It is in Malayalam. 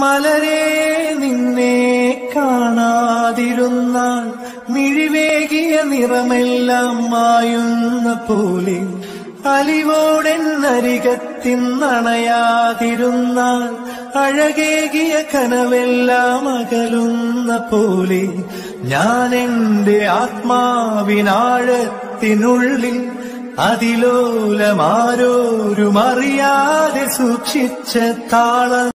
മലരെ നിന്നെ കാണാതിരുന്നാൽ മിഴിവേകിയ നിറമെല്ലാം മായുന്ന പോലെ അലിവോടെന്നരികത്തിന്നണയാതിരുന്നാൽ അഴകേകിയ കനവെല്ലാം അകലുന്ന പോലെ ഞാൻ എന്റെ ആത്മാവിനാഴത്തിനുള്ളിൽ അതിലോലമാരോരുമറിയാതെ സൂക്ഷിച്ച താളം